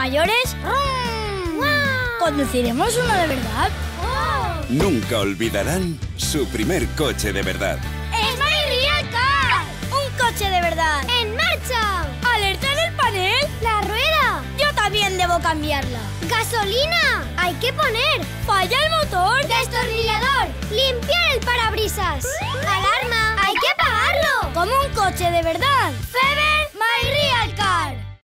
mayores, ¿conduciremos uno de verdad? Nunca olvidarán su primer coche de verdad. ¡Smile Real Car! ¡Un coche de verdad! ¡En marcha! ¿Alerta en el panel? ¡La rueda! Yo también debo cambiarla. ¡Gasolina! ¡Hay que poner! ¿Falla el motor? ¡Destornillador! ¡Limpiar el parabrisas! ¡Alarma! ¡Hay que apagarlo! Como un coche de verdad. ¡Feber